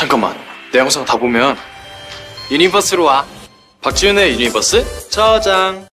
잠깐만. 내 영상 다 보면 유니버스로 와. 박지윤의 유니버스 저장.